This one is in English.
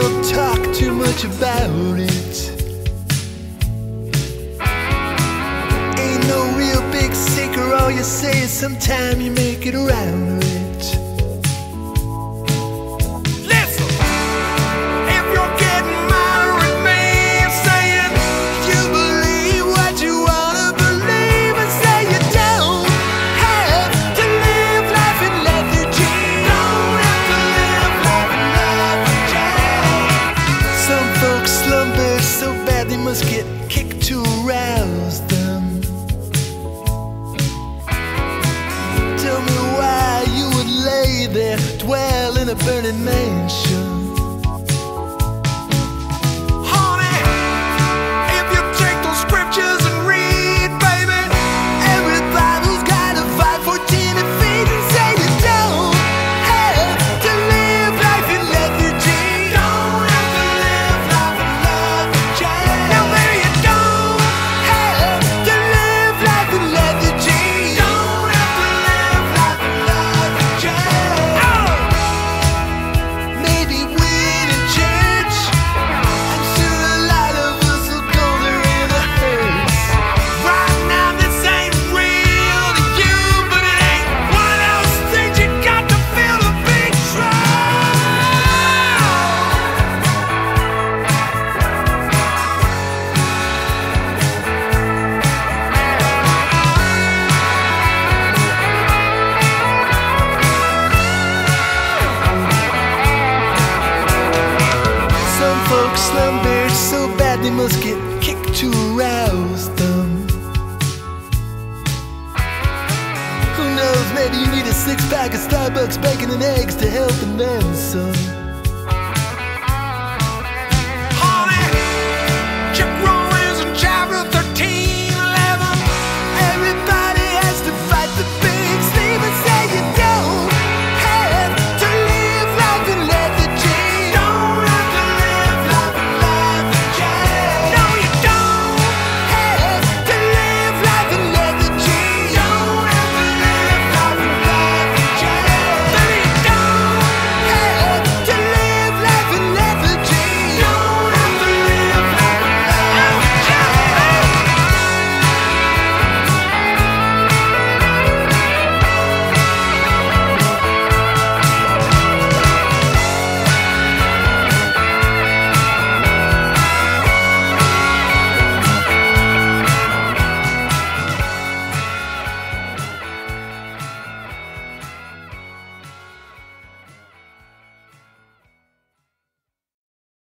don't talk too much about it. Ain't no real big secret, all you say is sometime you make it around. burning mansion Some folks slumber so bad they must get kicked to arouse them. Who knows, maybe you need a six pack of Starbucks bacon and eggs to help and then some.